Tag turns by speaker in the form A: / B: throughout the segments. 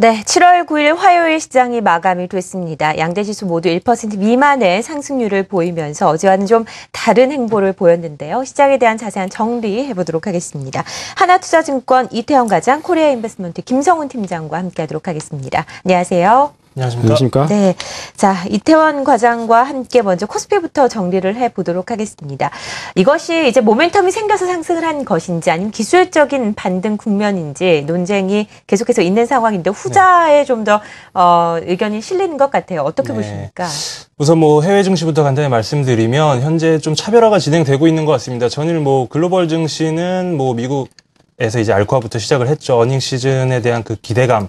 A: 네, 7월 9일 화요일 시장이 마감이 됐습니다. 양대 지수 모두 1% 미만의 상승률을 보이면서 어제와는 좀 다른 행보를 보였는데요. 시장에 대한 자세한 정리해 보도록 하겠습니다. 하나투자증권 이태영 과장, 코리아 인베스트먼트 김성훈 팀장과 함께 하도록 하겠습니다. 안녕하세요.
B: 안녕하십니까?
A: 네. 자, 이태원 과장과 함께 먼저 코스피부터 정리를 해 보도록 하겠습니다. 이것이 이제 모멘텀이 생겨서 상승을 한 것인지 아니면 기술적인 반등 국면인지 논쟁이 계속해서 있는 상황인데 후자에 네. 좀더 어, 의견이 실리는 것 같아요. 어떻게 네. 보십니까?
B: 우선 뭐 해외 증시부터 간단히 말씀드리면 현재 좀 차별화가 진행되고 있는 것 같습니다. 전일 뭐 글로벌 증시는 뭐 미국 에서 이제 알코아부터 시작을 했죠. 어닝 시즌에 대한 그 기대감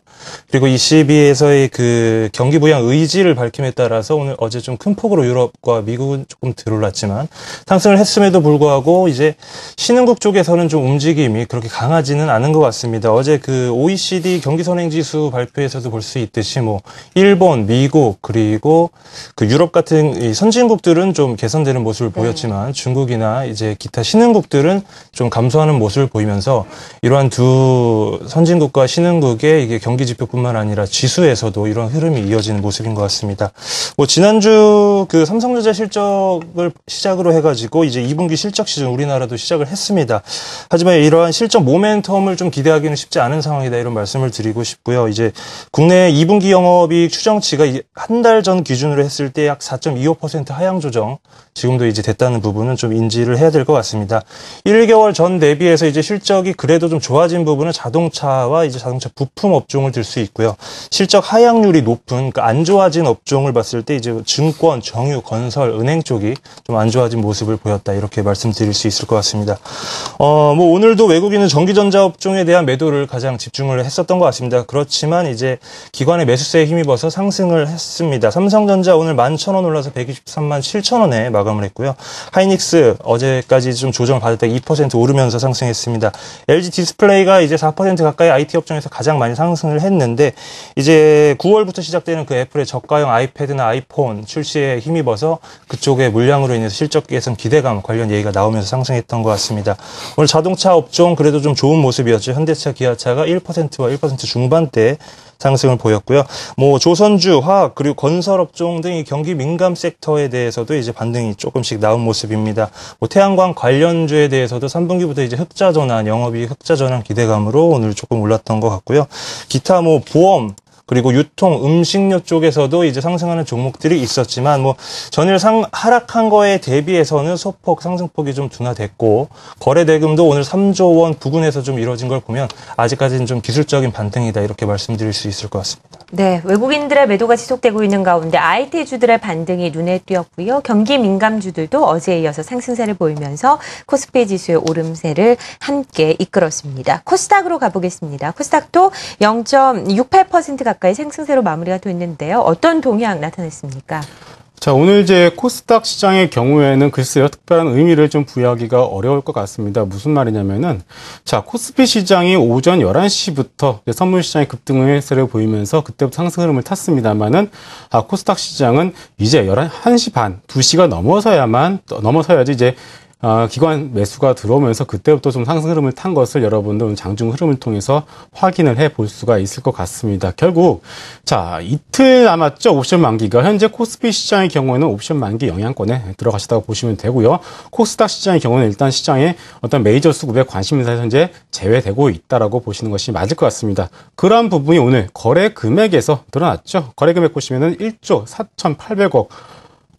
B: 그리고 ECB에서의 그 경기 부양 의지를 밝힘에 따라서 오늘 어제 좀 큰 폭으로 유럽과 미국은 조금 들어올랐지만 상승을 했음에도 불구하고 이제 신흥국 쪽에서는 좀 움직임이 그렇게 강하지는 않은 것 같습니다. 어제 그 OECD 경기 선행 지수 발표에서도 볼 수 있듯이 뭐 일본, 미국 그리고 그 유럽 같은 선진국들은 좀 개선되는 모습을 네. 보였지만 중국이나 이제 기타 신흥국들은 좀 감소하는 모습을 보이면서 이러한 두 선진국과 신흥국의 이게 경기 지표뿐만 아니라 지수에서도 이런 흐름이 이어지는 모습인 것 같습니다. 뭐 지난주 그 삼성전자 실적을 시작으로 해가지고 이제 2분기 실적 시즌 우리나라도 시작을 했습니다. 하지만 이러한 실적 모멘텀을 좀 기대하기는 쉽지 않은 상황이다 이런 말씀을 드리고 싶고요. 이제 국내 2분기 영업이익 추정치가 한 달 전 기준으로 했을 때 약 4.25% 하향 조정 지금도 이제 됐다는 부분은 좀 인지를 해야 될 것 같습니다. 1개월 전 대비해서 이제 실적이 그래 도 좀 좋아진 부분은 자동차와 이제 자동차 부품 업종을 들 수 있고요. 실적 하향률이 높은 그러니까 안 좋아진 업종을 봤을 때 이제 증권, 정유, 건설, 은행 쪽이 좀 안 좋아진 모습을 보였다 이렇게 말씀드릴 수 있을 것 같습니다. 어, 뭐 오늘도 외국인은 전기전자 업종에 대한 매도를 가장 집중을 했었던 것 같습니다. 그렇지만 이제 기관의 매수세에 힘입어서 상승을 했습니다. 삼성전자 오늘 11,000원 올라서 123만 7천원에 마감을 했고요. 하이닉스 어제까지 좀 조정을 받았다가 2% 오르면서 상승했습니다. LG 디스플레이가 이제 4% 가까이 IT 업종에서 가장 많이 상승을 했는데 이제 9월부터 시작되는 그 애플의 저가형 아이패드나 아이폰 출시에 힘입어서 그쪽의 물량으로 인해서 실적 개선 기대감 관련 얘기가 나오면서 상승했던 것 같습니다. 오늘 자동차 업종 그래도 좀 좋은 모습이었죠. 현대차, 기아차가 1%와 1% 중반대 상승을 보였고요. 뭐 조선주, 화학 그리고 건설업종 등이 경기 민감 섹터에 대해서도 이제 반등이 조금씩 나온 모습입니다. 뭐 태양광 관련주에 대해서도 3분기부터 이제 흑자 전환, 영업이 흑자 전환 기대감으로 오늘 조금 올랐던 것 같고요. 기타 뭐 보험 그리고 유통, 음식료 쪽에서도 이제 상승하는 종목들이 있었지만 뭐 전일 상 하락한 거에 대비해서는 소폭 상승폭이 좀 둔화됐고 거래 대금도 오늘 3조 원 부근에서 좀 이뤄진 걸 보면 아직까지는 좀 기술적인 반등이다 이렇게 말씀드릴 수 있을 것 같습니다.
A: 네, 외국인들의 매도가 지속되고 있는 가운데 IT주들의 반등이 눈에 띄었고요. 경기 민감주들도 어제에 이어서 상승세를 보이면서 코스피 지수의 오름세를 함께 이끌었습니다. 코스닥으로 가보겠습니다. 코스닥도 0.68% 가까이 상승세로 마무리가 됐는데요. 어떤 동향 나타냈습니까?
C: 자, 오늘 이제 코스닥 시장의 경우에는 글쎄요, 특별한 의미를 좀 부여하기가 어려울 것 같습니다. 무슨 말이냐면은, 자, 코스피 시장이 오전 11시부터 선물 시장의 급등세를 보이면서 그때부터 상승 흐름을 탔습니다만은, 아, 코스닥 시장은 이제 11시 반, 2시가 넘어서야만, 넘어서야지 이제 어, 기관 매수가 들어오면서 그때부터 좀 상승 흐름을 탄 것을 여러분들 장중 흐름을 통해서 확인을 해 볼 수가 있을 것 같습니다. 결국 자 이틀 남았죠 옵션 만기가 현재 코스피 시장의 경우에는 옵션 만기 영향권에 들어가시다고 보시면 되고요. 코스닥 시장의 경우는 일단 시장에 어떤 메이저 수급에 관심사에서 현재 제외되고 있다라고 보시는 것이 맞을 것 같습니다. 그러한 부분이 오늘 거래 금액에서 드러났죠. 거래 금액 보시면은 1조 4,800억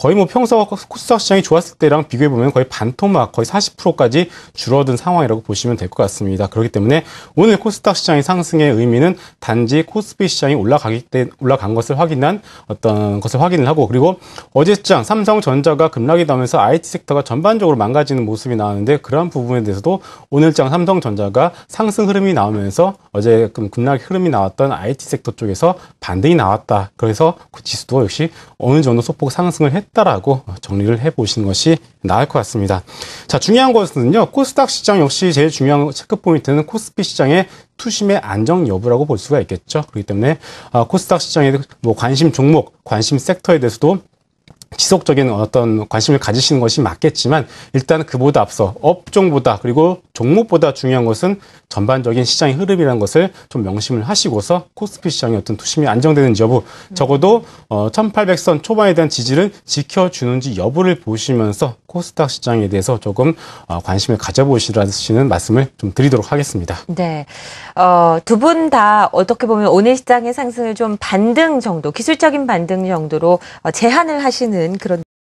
C: 거의 뭐 평소 코스닥 시장이 좋았을 때랑 비교해 보면 거의 반토막 거의 40%까지 줄어든 상황이라고 보시면 될 것 같습니다. 그렇기 때문에 오늘 코스닥 시장의 상승의 의미는 단지 코스피 시장이 올라가기 때 올라간 것을 확인한 어떤 것을 확인을 하고 그리고 어제장 삼성전자가 급락이 나오면서 IT 섹터가 전반적으로 망가지는 모습이 나왔는데 그러한 부분에 대해서도 오늘 장 삼성전자가 상승 흐름이 나오면서 어제 급락 흐름이 나왔던 IT 섹터 쪽에서 반등이 나왔다. 그래서 그 지수도 역시 어느 정도 소폭 상승을 했 했다라고 정리를 해보시는 것이 나을 것 같습니다. 자, 중요한 것은요, 코스닥 시장 역시 제일 중요한 체크 포인트는 코스피 시장의 투심의 안정 여부라고 볼 수가 있겠죠. 그렇기 때문에 아, 코스닥 시장의 뭐 관심 종목, 관심 섹터에 대해서도 지속적인 어떤 관심을 가지시는 것이 맞겠지만 일단 그보다 앞서 업종보다 그리고 종목보다 중요한 것은 전반적인 시장의 흐름이라는 것을 좀 명심을 하시고서 코스피 시장의 어떤 투심이 안정되는지 여부 적어도 어 1800선 초반에 대한 지지를 지켜주는지 여부를 보시면서 코스닥 시장에 대해서 조금 어, 관심을 가져보시라는 말씀을 좀 드리도록 하겠습니다.
A: 네. 어, 두 분 다 어떻게 보면 오늘 시장의 상승을 좀 반등 정도, 기술적인 반등 정도로 어, 제한을 하시 는 그런